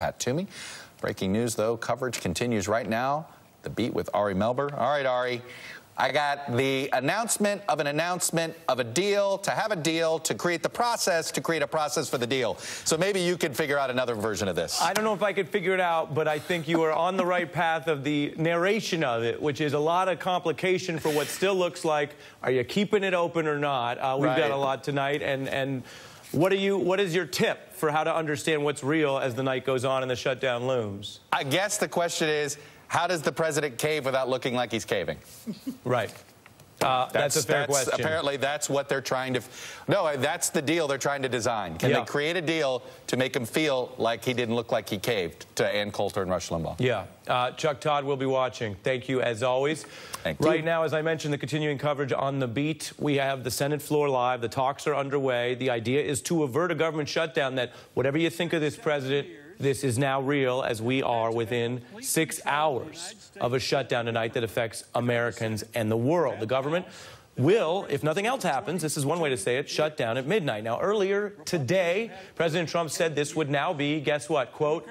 Pat Toomey. Breaking news, though, coverage continues right now. The beat with Ari Melber. All right, Ari. I got the announcement of an announcement of a deal, to have a deal, to create the process, to create a process for the deal. So maybe you could figure out another version of this. I don't know if I could figure it out, but I think you are on the right path of the narration of it, which is a lot of complication for what still looks like, are you keeping it open or not? Uh, we've Right. got a lot tonight, and, and what, are you, what is your tip for how to understand what's real as the night goes on and the shutdown looms? I guess the question is, how does the president cave without looking like he's caving? Right. Uh, that's, a fair that's- question. Apparently, that's what they're trying to. No, that's the deal they're trying to design. Can Yeah. they create a deal to make him feel like he didn't look like he caved to Ann Coulter and Rush Limbaugh? Yeah. Uh, Chuck Todd will be watching. Thank you, as always. Thank you. right now, as I mentioned, the continuing coverage on the beat, we have the Senate floor live. The talks are underway. The idea is to avert a government shutdown that, whatever you think of this president, this is now real as we are within six hours of a shutdown tonight that affects Americans and the world. The government will, if nothing else happens, this is one way to say it, shut down at midnight. Now, earlier today, President Trump said this would now be, guess what, quote,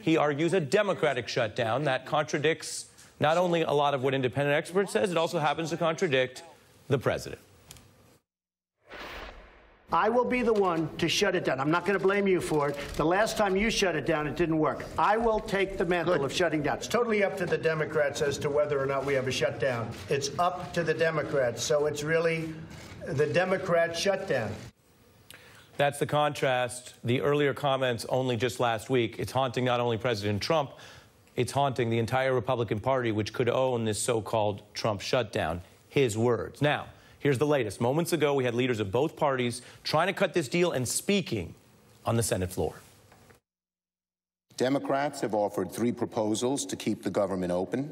he argues a Democratic shutdown that contradicts not only a lot of what independent experts says, it also happens to contradict the president. I will be the one to shut it down. I'm not going to blame you for it. The last time you shut it down, it didn't work. I will take the mantle of shutting down. It's totally up to the Democrats as to whether or not we have a shutdown. It's up to the Democrats. So it's really the Democrat shutdown. That's the contrast. The earlier comments only just last week. It's haunting not only President Trump, it's haunting the entire Republican Party, which could own this so called Trump shutdown. His words. Now, here's the latest. Moments ago, we had leaders of both parties trying to cut this deal and speaking on the Senate floor. Democrats have offered three proposals to keep the government open,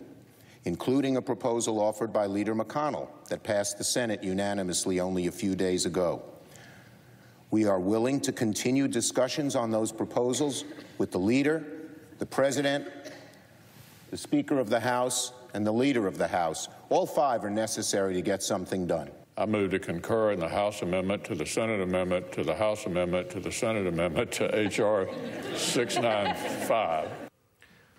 including a proposal offered by Leader McConnell that passed the Senate unanimously only a few days ago. We are willing to continue discussions on those proposals with the leader, the president, the Speaker of the House, and the leader of the House. All five are necessary to get something done. I move to concur in the House amendment to the Senate amendment to the House amendment to the Senate amendment to H.R. 695.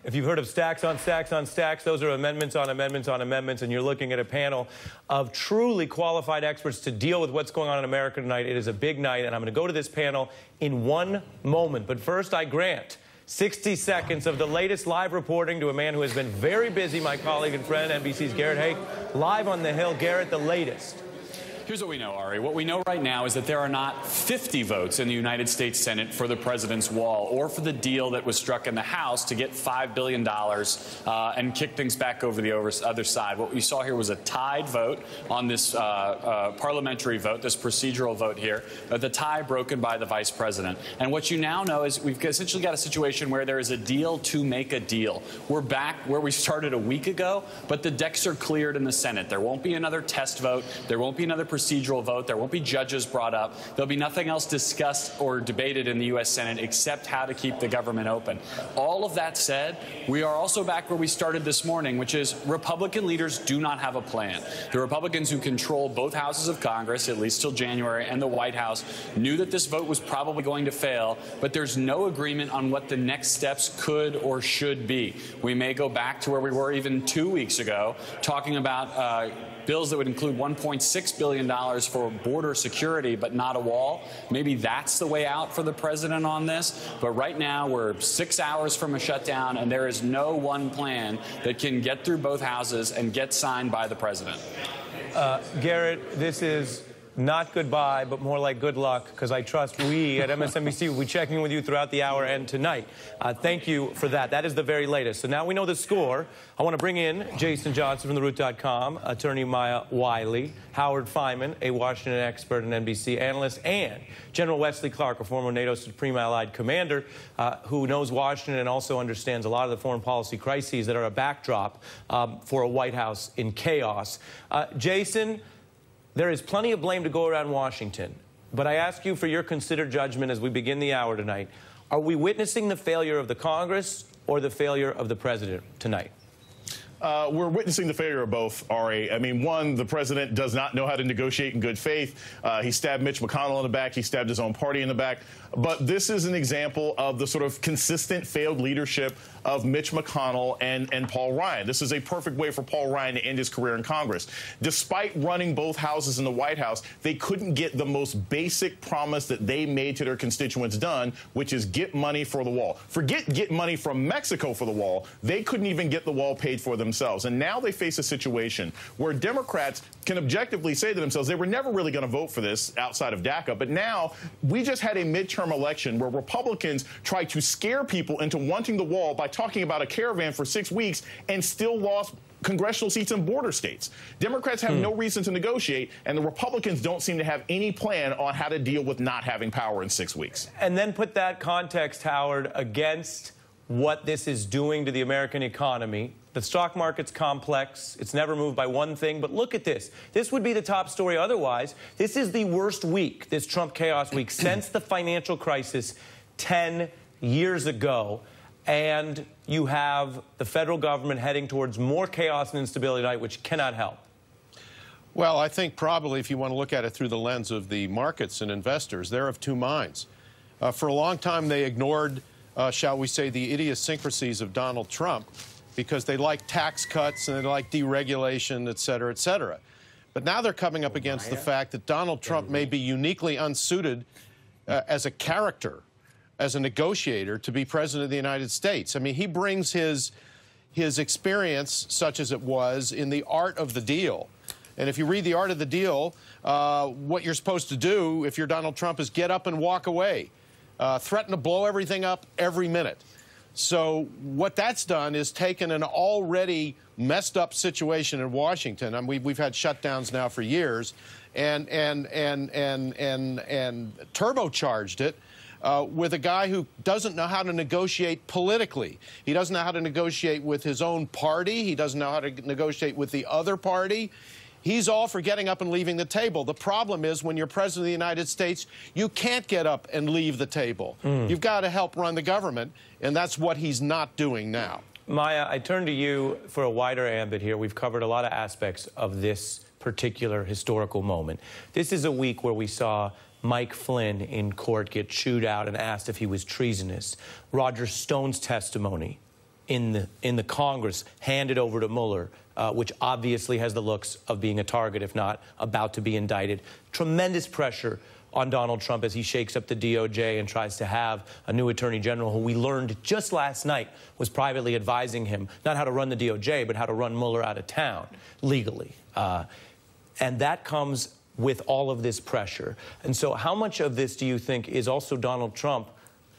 If you've heard of stacks on stacks on stacks, those are amendments on amendments on amendments, and you're looking at a panel of truly qualified experts to deal with what's going on in America tonight. It is a big night, and I'm going to go to this panel in one moment. But first, I grant 60 seconds of the latest live reporting to a man who has been very busy, my colleague and friend, NBC's Garrett Haake, live on the Hill. Garrett, the latest. Here's what we know, Ari. What we know right now is that there are not 50 votes in the United States Senate for the president's wall or for the deal that was struck in the House to get $5 billion uh, and kick things back over the other side. What we saw here was a tied vote on this uh, uh, parliamentary vote, this procedural vote here, uh, the tie broken by the vice president. And what you now know is we've essentially got a situation where there is a deal to make a deal. We're back where we started a week ago, but the decks are cleared in the Senate. There won't be another test vote. There won't be another procedural vote. There won't be judges brought up. There'll be nothing else discussed or debated in the U.S. Senate except how to keep the government open. All of that said, we are also back where we started this morning, which is Republican leaders do not have a plan. The Republicans who control both houses of Congress, at least till January, and the White House, knew that this vote was probably going to fail, but there's no agreement on what the next steps could or should be. We may go back to where we were even two weeks ago, talking about uh, bills that would include $1.6 billion for border security, but not a wall. Maybe that's the way out for the president on this. But right now, we're six hours from a shutdown, and there is no one plan that can get through both houses and get signed by the president. Uh, Garrett, this is not goodbye, but more like good luck, because I trust we at MSNBC will be checking with you throughout the hour and tonight. Uh, thank you for that. That is the very latest. So now we know the score. I want to bring in Jason Johnson from TheRoot.com, attorney Maya Wiley, Howard Fineman, a Washington expert and NBC analyst, and General Wesley Clark, a former NATO Supreme Allied Commander, uh, who knows Washington and also understands a lot of the foreign policy crises that are a backdrop um, for a White House in chaos. Uh, Jason, there is plenty of blame to go around Washington, but I ask you for your considered judgment as we begin the hour tonight. Are we witnessing the failure of the Congress or the failure of the president tonight? Uh, we're witnessing the failure of both, Ari. I mean, one, the president does not know how to negotiate in good faith. Uh, he stabbed Mitch McConnell in the back. He stabbed his own party in the back. But this is an example of the sort of consistent failed leadership of Mitch McConnell and, and Paul Ryan. This is a perfect way for Paul Ryan to end his career in Congress. Despite running both houses in the White House, they couldn't get the most basic promise that they made to their constituents done, which is get money for the wall. Forget get money from Mexico for the wall. They couldn't even get the wall paid for themselves. And now they face a situation where Democrats can objectively say to themselves they were never really going to vote for this outside of DACA. But now we just had a midterm election where Republicans tried to scare people into wanting the wall by talking about a caravan for six weeks and still lost congressional seats in border states. Democrats have hmm. no reason to negotiate, and the Republicans don't seem to have any plan on how to deal with not having power in six weeks. And then put that context, Howard, against what this is doing to the American economy. The stock market's complex. It's never moved by one thing. But look at this. This would be the top story otherwise. This is the worst week, this Trump chaos week, since the financial crisis 10 years ago. And you have the federal government heading towards more chaos and instability tonight, which cannot help. Well, I think probably if you want to look at it through the lens of the markets and investors, they're of two minds. Uh, for a long time, they ignored uh, shall we say, the idiosyncrasies of Donald Trump because they like tax cuts and they like deregulation, et cetera, et cetera. But now they're coming up against the fact that Donald Trump may be uniquely unsuited uh, as a character, as a negotiator, to be president of the United States. I mean, he brings his his experience, such as it was, in the art of the deal. And if you read the art of the deal, uh, what you're supposed to do if you're Donald Trump is get up and walk away uh, threaten to blow everything up every minute. So what that's done is taken an already messed up situation in Washington. I mean, we've, we've had shutdowns now for years, and and and and and and turbocharged it. Uh, with a guy who doesn't know how to negotiate politically. He doesn't know how to negotiate with his own party. He doesn't know how to negotiate with the other party. He's all for getting up and leaving the table. The problem is when you're president of the United States, you can't get up and leave the table. Mm. You've got to help run the government, and that's what he's not doing now. Maya, I turn to you for a wider ambit here. We've covered a lot of aspects of this particular historical moment. This is a week where we saw Mike Flynn in court get chewed out and asked if he was treasonous. Roger Stone's testimony in the, in the Congress handed over to Mueller, uh, which obviously has the looks of being a target, if not about to be indicted. Tremendous pressure on Donald Trump as he shakes up the DOJ and tries to have a new attorney general who we learned just last night was privately advising him not how to run the DOJ, but how to run Mueller out of town legally. Uh, and that comes with all of this pressure. And so, how much of this do you think is also Donald Trump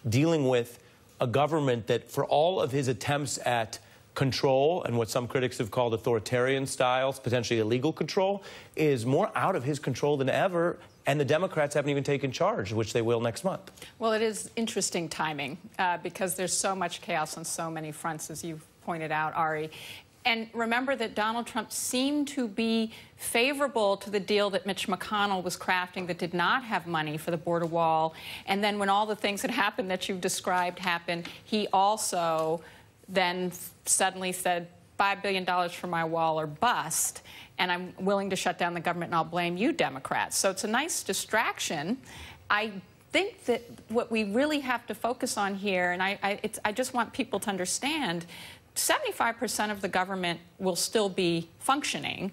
dealing with a government that, for all of his attempts at control and what some critics have called authoritarian styles, potentially illegal control, is more out of his control than ever. And the Democrats haven't even taken charge, which they will next month. Well, it is interesting timing uh, because there's so much chaos on so many fronts, as you've pointed out, Ari. And remember that Donald Trump seemed to be favorable to the deal that Mitch McConnell was crafting that did not have money for the border wall. And then when all the things that happened that you've described happened, he also then suddenly said, $5 billion for my wall or bust, and I'm willing to shut down the government and I'll blame you, Democrats. So it's a nice distraction. I think that what we really have to focus on here, and I, I, I just want people to understand 75% of the government will still be functioning.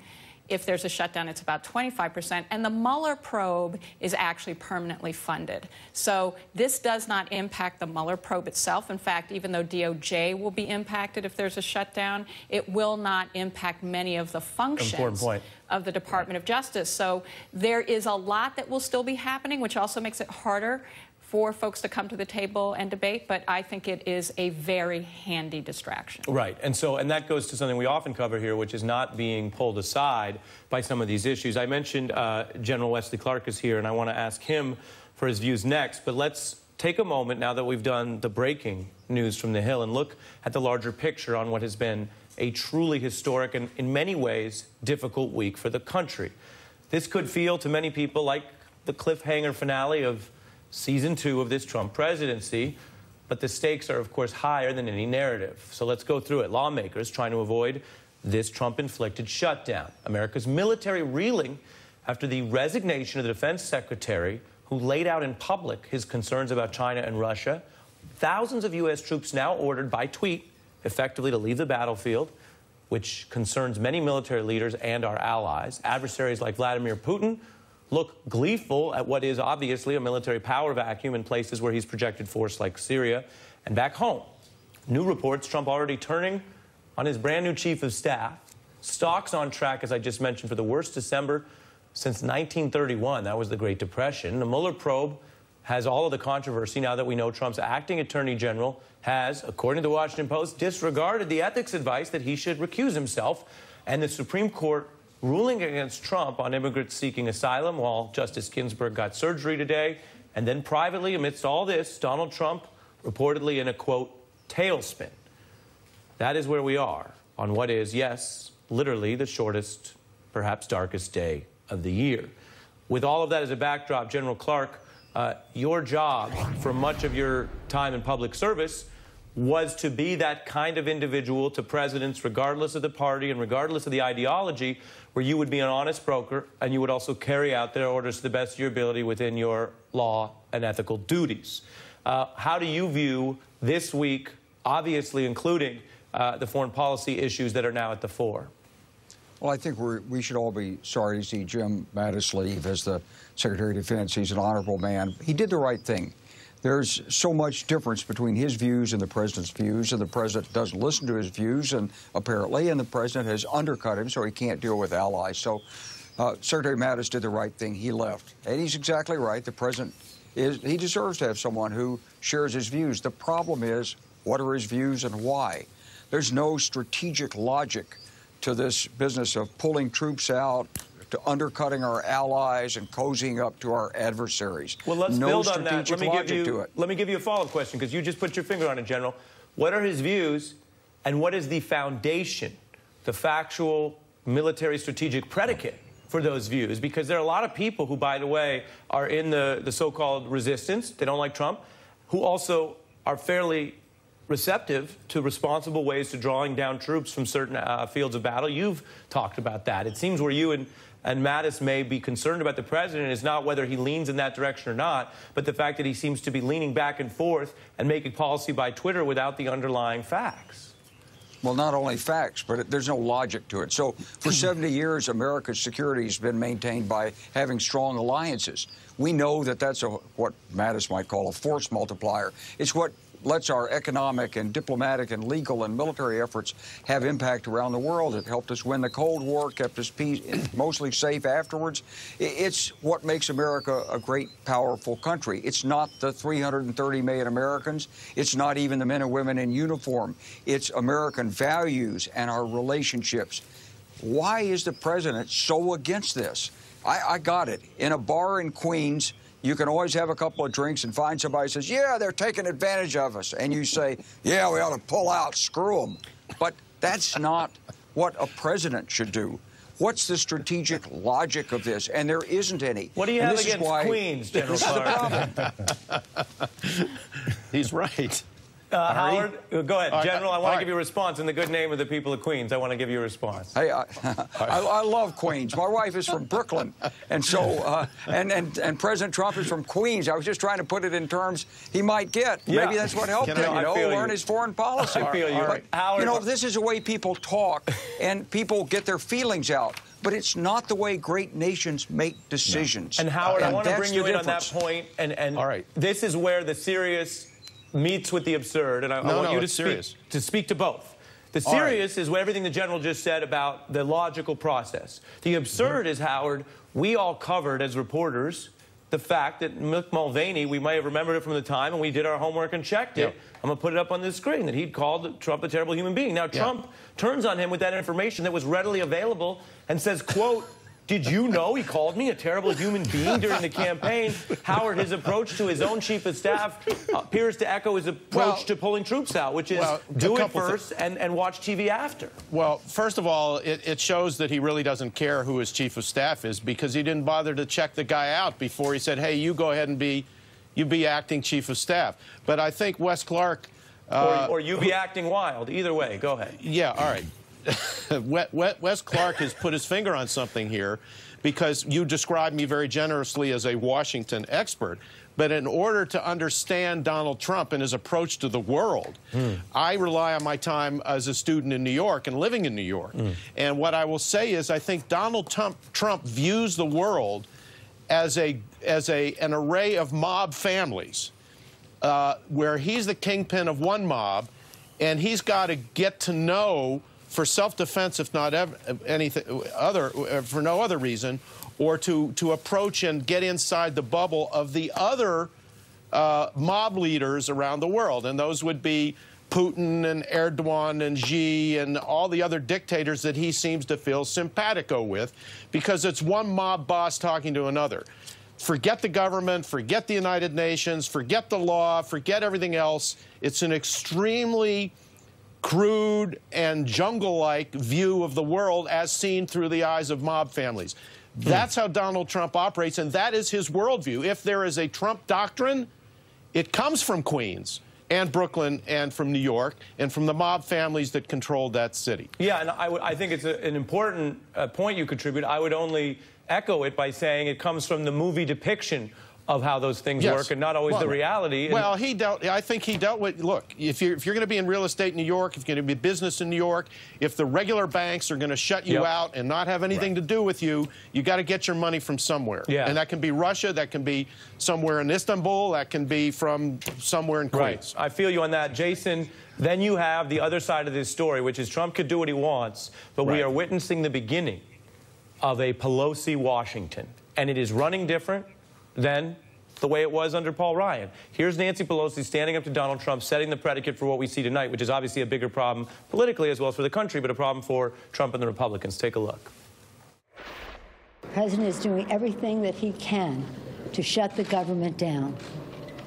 If there's a shutdown, it's about 25%. And the Mueller probe is actually permanently funded. So this does not impact the Mueller probe itself. In fact, even though DOJ will be impacted if there's a shutdown, it will not impact many of the functions of the Department of Justice. So there is a lot that will still be happening, which also makes it harder for folks to come to the table and debate, but I think it is a very handy distraction. Right. And so, and that goes to something we often cover here, which is not being pulled aside by some of these issues. I mentioned uh, General Wesley Clark is here, and I want to ask him for his views next, but let's take a moment now that we've done the breaking news from the Hill and look at the larger picture on what has been a truly historic and, in many ways, difficult week for the country. This could feel to many people like the cliffhanger finale of season two of this Trump presidency. But the stakes are, of course, higher than any narrative. So let's go through it. Lawmakers trying to avoid this Trump inflicted shutdown. America's military reeling after the resignation of the defense secretary who laid out in public his concerns about China and Russia. Thousands of U.S. troops now ordered by tweet effectively to leave the battlefield, which concerns many military leaders and our allies. Adversaries like Vladimir Putin look gleeful at what is obviously a military power vacuum in places where he's projected force like Syria and back home. New reports Trump already turning on his brand new chief of staff. Stocks on track, as I just mentioned, for the worst December since 1931. That was the Great Depression. The Mueller probe has all of the controversy now that we know Trump's acting attorney general has, according to the Washington Post, disregarded the ethics advice that he should recuse himself. And the Supreme Court ruling against Trump on immigrants seeking asylum while Justice Ginsburg got surgery today. And then privately, amidst all this, Donald Trump reportedly in a quote, tailspin. That is where we are on what is, yes, literally the shortest, perhaps darkest day of the year. With all of that as a backdrop, General Clark, uh, your job for much of your time in public service was to be that kind of individual to presidents, regardless of the party and regardless of the ideology, where you would be an honest broker and you would also carry out their orders to the best of your ability within your law and ethical duties. Uh, how do you view this week, obviously including uh, the foreign policy issues that are now at the fore? Well, I think we should all be sorry to see Jim Mattis leave as the Secretary of Defense. He's an honorable man. He did the right thing. There's so much difference between his views and the president's views, and the president doesn't listen to his views, and apparently, and the president has undercut him, so he can't deal with allies. So, uh, Secretary Mattis did the right thing. He left, and he's exactly right. The president is he deserves to have someone who shares his views. The problem is, what are his views and why? There's no strategic logic to this business of pulling troops out, to undercutting our allies and cozying up to our adversaries. Well, let's no build on that. Let me give you, Let me give you a follow-up question because you just put your finger on it, General. What are his views, and what is the foundation, the factual military strategic predicate for those views? Because there are a lot of people who, by the way, are in the, the so-called resistance. They don't like Trump, who also are fairly receptive to responsible ways to drawing down troops from certain uh, fields of battle. You've talked about that. It seems where you and and Mattis may be concerned about the president is not whether he leans in that direction or not, but the fact that he seems to be leaning back and forth and making policy by Twitter without the underlying facts. Well, not only facts, but it, there's no logic to it. So, for 70 years, America's security has been maintained by having strong alliances. We know that that's a, what Mattis might call a force multiplier. It's what lets our economic and diplomatic and legal and military efforts have impact around the world. It helped us win the Cold War, kept us peace, mostly safe afterwards. It's what makes America a great, powerful country. It's not the 330 million Americans. It's not even the men and women in uniform. It's American values and our relationships. Why is the president so against this? I, I got it. In a bar in Queens, you can always have a couple of drinks and find somebody who says, yeah, they're taking advantage of us. And you say, yeah, we ought to pull out, screw them. But that's not what a president should do. What's the strategic logic of this? And there isn't any. What do you and have against why, Queens, General Clark? He's right. Uh, Howard, uh, go ahead, General. I want to give you a response in the good name of the people of Queens. I want to give you a response. Hey, I, I, I love Queens. My wife is from Brooklyn, and so uh, and, and and President Trump is from Queens. I was just trying to put it in terms he might get. Yeah. Maybe that's what helped him. You know, learn you. his foreign policy. I feel you. But, Howard, you know, this is the way people talk, and people get their feelings out. But it's not the way great nations make decisions. And Howard, and I want to bring you in difference. on that point. point, and and All right. this is where the serious meets with the absurd, and I, No, I want no, you to speak serious. to speak to both. The All right. serious is what everything the general just said about the logical process. The absurd Mm-hmm. is Howard. We all covered as reporters the fact that Mick Mulvaney, we might have remembered it from the time, and we did our homework and checked it. I'm going to put it up on the screen that he'd called Trump a terrible human being. Now Trump turns on him with that information that was readily available and says, "quote." Did you know he called me a terrible human being during the campaign? Howard, his approach to his own chief of staff appears to echo his approach Well- to pulling troops out, which is Well, do it first and, and watch TV after. Well, first of all, it, it shows that he really doesn't care who his chief of staff is because he didn't bother to check the guy out before he said, "Hey, you go ahead and be, you be acting chief of staff." But I think Wes Clark, uh, or, or you be acting wild. Either way, go ahead. yeah, all right. Wes Clark has put his finger on something here because you described me very generously as a Washington expert. But in order to understand Donald Trump and his approach to the world, mm. I rely on my time as a student in New York and living in New York. Mm. And what I will say is I think Donald Trump, Trump views the world as, a, as a, an array of mob families uh, where he's the kingpin of one mob and he's got to get to know for self-defense, if not anything other, uh, for no other reason, or to, to approach and get inside the bubble of the other uh, mob leaders around the world. And those would be Putin and Erdogan and Xi and all the other dictators that he seems to feel simpatico with, because it's one mob boss talking to another. Forget the government, forget the United Nations, forget the law, forget everything else. It's an extremely crude and jungle-like view of the world as seen through the eyes of mob families. That's how Donald Trump operates, and that is his worldview. If there is a Trump doctrine, it comes from Queens and Brooklyn and from New York and from the mob families that controlled that city. Yeah, and I, I think it's a, an important uh, point you contribute. I would only echo it by saying it comes from the movie depiction of how those things yes. work and not always well, the reality. Well, he dealt. I think he dealt with. Look, if you're if you're going to be in real estate in New York, if you're going to be business in New York, if the regular banks are going to shut you yep. out and not have anything right. to do with you, you got to get your money from somewhere. Yeah. And that can be Russia, that can be somewhere in Istanbul, that can be from somewhere in Queens. Right. I feel you on that, Jason. Then you have the other side of this story, which is Trump could do what he wants, but right. we are witnessing the beginning of a Pelosi Washington, and it is running different than the way it was under Paul Ryan. Here's Nancy Pelosi standing up to Donald Trump, setting the predicate for what we see tonight, which is obviously a bigger problem politically as well as for the country, but a problem for Trump and the Republicans. Take a look. The president is doing everything that he can to shut the government down.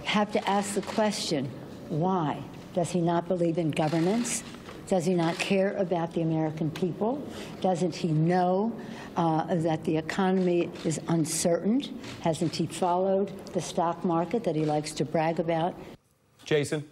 You have to ask the question, why? Does he not believe in governance? Does he not care about the American people? Doesn't he know uh, that the economy is uncertain? Hasn't he followed the stock market that he likes to brag about? Jason?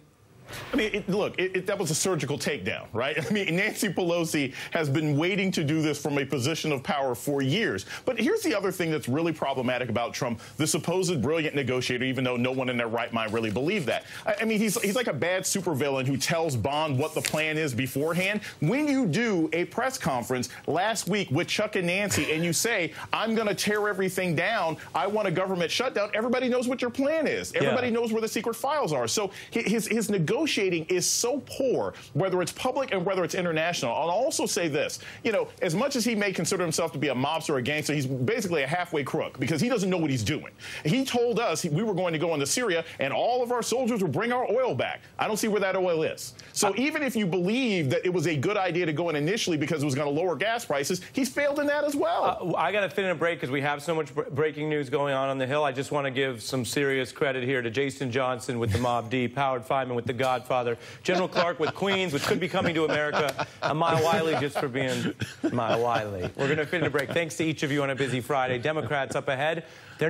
I mean, it, look, it, it, that was a surgical takedown, right? I mean, Nancy Pelosi has been waiting to do this from a position of power for years. But here's the other thing that's really problematic about Trump, the supposed brilliant negotiator, even though no one in their right mind really believed that. I, I mean, he's, he's like a bad supervillain who tells Bond what the plan is beforehand. When you do a press conference last week with Chuck and Nancy and you say, I'm going to tear everything down, I want a government shutdown, everybody knows what your plan is. Everybody yeah. knows where the secret files are. So his, his negotiation negotiating is so poor, whether it's public and whether it's international. I'll also say this, you know, as much as he may consider himself to be a mobster or a gangster, he's basically a halfway crook because he doesn't know what he's doing. He told us we were going to go into Syria and all of our soldiers would bring our oil back. I don't see where that oil is. So uh, even if you believe that it was a good idea to go in initially because it was going to lower gas prices, he's failed in that as well. Uh, I got to fit in a break because we have so much breaking news going on on the Hill. I just want to give some serious credit here to Jason Johnson with the Mobb Deep, Howard Fineman with the Godfather, General Clark with Queens, which could be coming to America, and Maya Wiley just for being Maya Wiley. We're going to fit in a break. Thanks to each of you on a busy Friday. Democrats up ahead. They're